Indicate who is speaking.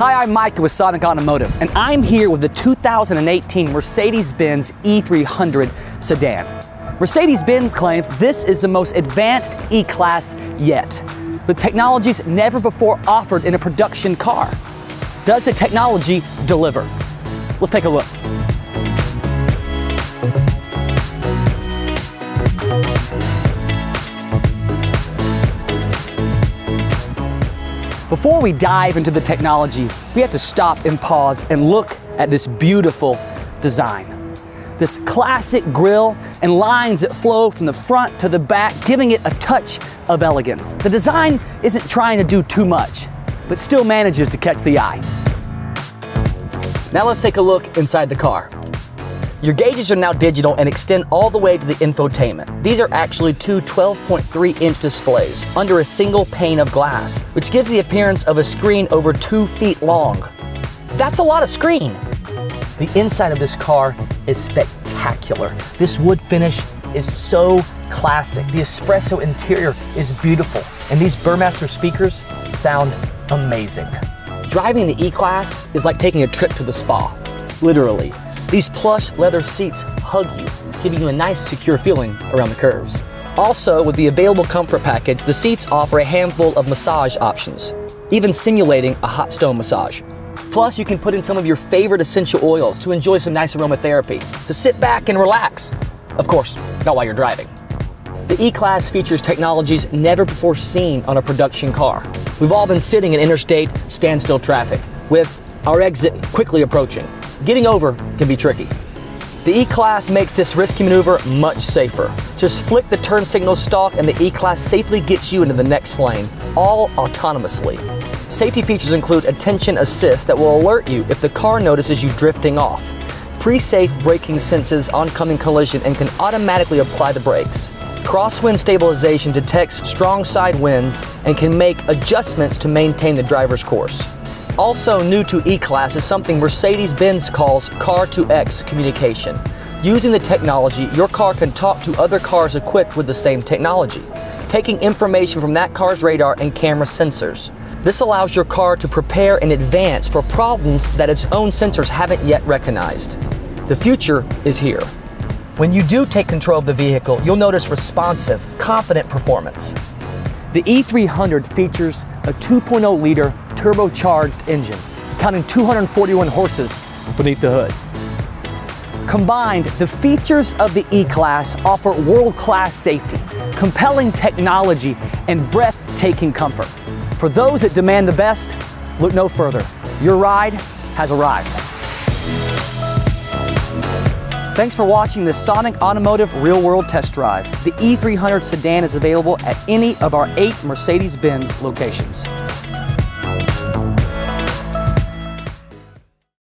Speaker 1: Hi, I'm Mike with Sonic Automotive, and I'm here with the 2018 Mercedes-Benz E300 sedan. Mercedes-Benz claims this is the most advanced E-Class yet, with technologies never before offered in a production car. Does the technology deliver? Let's take a look. Before we dive into the technology, we have to stop and pause and look at this beautiful design. This classic grille and lines that flow from the front to the back, giving it a touch of elegance. The design isn't trying to do too much, but still manages to catch the eye. Now let's take a look inside the car. Your gauges are now digital and extend all the way to the infotainment. These are actually two 12.3 inch displays under a single pane of glass, which gives the appearance of a screen over two feet long. That's a lot of screen. The inside of this car is spectacular. This wood finish is so classic. The espresso interior is beautiful, and these Burmester speakers sound amazing. Driving the E-Class is like taking a trip to the spa, literally. These plush leather seats hug you, giving you a nice secure feeling around the curves. Also, with the available comfort package, the seats offer a handful of massage options, even simulating a hot stone massage. Plus, you can put in some of your favorite essential oils to enjoy some nice aromatherapy. So sit back and relax. Of course, not while you're driving. The E-Class features technologies never before seen on a production car. We've all been sitting in interstate standstill traffic with our exit quickly approaching. Getting over can be tricky. The E-Class makes this risky maneuver much safer. Just flick the turn signal stalk and the E-Class safely gets you into the next lane, all autonomously. Safety features include attention assist that will alert you if the car notices you drifting off. Pre-safe braking senses oncoming collision and can automatically apply the brakes. Crosswind stabilization detects strong side winds and can make adjustments to maintain the driver's course. Also new to E-Class is something Mercedes-Benz calls Car-to-X communication. Using the technology, your car can talk to other cars equipped with the same technology, taking information from that car's radar and camera sensors. This allows your car to prepare in advance for problems that its own sensors haven't yet recognized. The future is here. When you do take control of the vehicle, you'll notice responsive, confident performance. The E300 features a 2.0 liter turbocharged engine, counting 241 horses beneath the hood. Combined, the features of the E-Class offer world-class safety, compelling technology, and breathtaking comfort. For those that demand the best, look no further. Your ride has arrived. Thanks for watching the Sonic Automotive Real World Test Drive. The E300 sedan is available at any of our eight Mercedes-Benz locations.